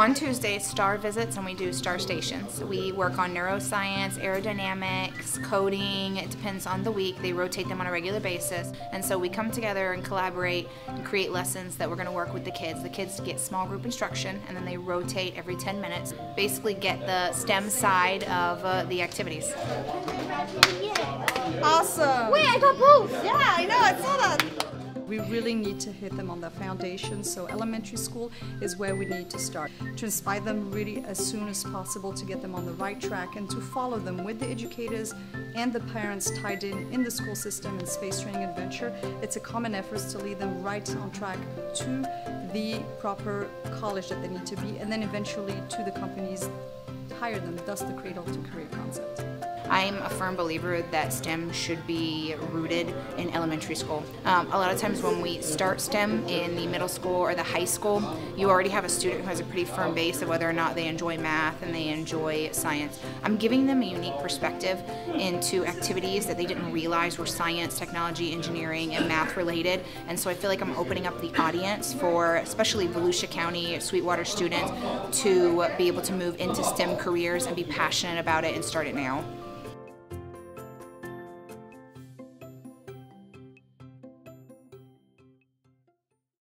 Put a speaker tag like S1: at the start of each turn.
S1: On Tuesdays, STAR visits and we do STAR stations. We work on neuroscience, aerodynamics, coding. It depends on the week. They rotate them on a regular basis. And so we come together and collaborate and create lessons that we're going to work with the kids. The kids get small group instruction and then they rotate every 10 minutes. Basically, get the STEM side of uh, the activities.
S2: Awesome.
S3: Wait, I got both.
S2: Yeah, I know. I saw that.
S4: We really need to hit them on the foundation, so elementary school is where we need to start. To inspire them really as soon as possible to get them on the right track and to follow them with the educators and the parents tied in in the school system and space training adventure. It's a common effort to lead them right on track to the proper college that they need to be and then eventually to the companies hire them, thus the cradle to career.
S1: I'm a firm believer that STEM should be rooted in elementary school. Um, a lot of times when we start STEM in the middle school or the high school, you already have a student who has a pretty firm base of whether or not they enjoy math and they enjoy science. I'm giving them a unique perspective into activities that they didn't realize were science, technology, engineering, and math related. And so I feel like I'm opening up the audience for especially Volusia County, Sweetwater students to be able to move into STEM careers and be passionate about it and start it now.